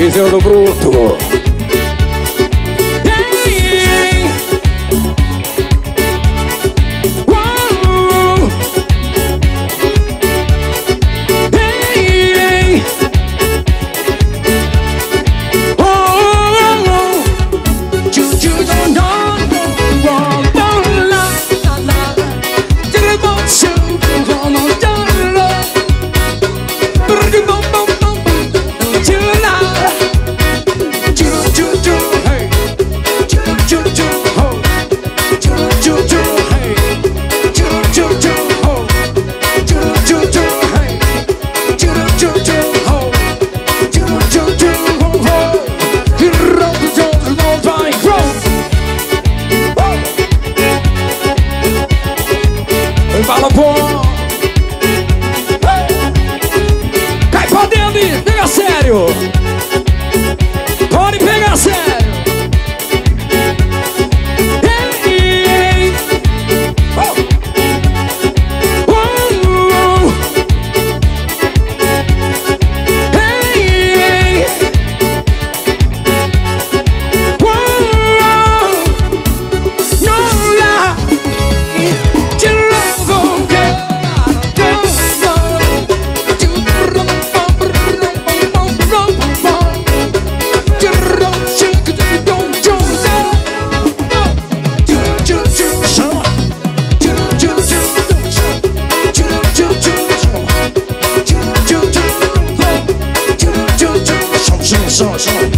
і всього доброго. Brasil! change.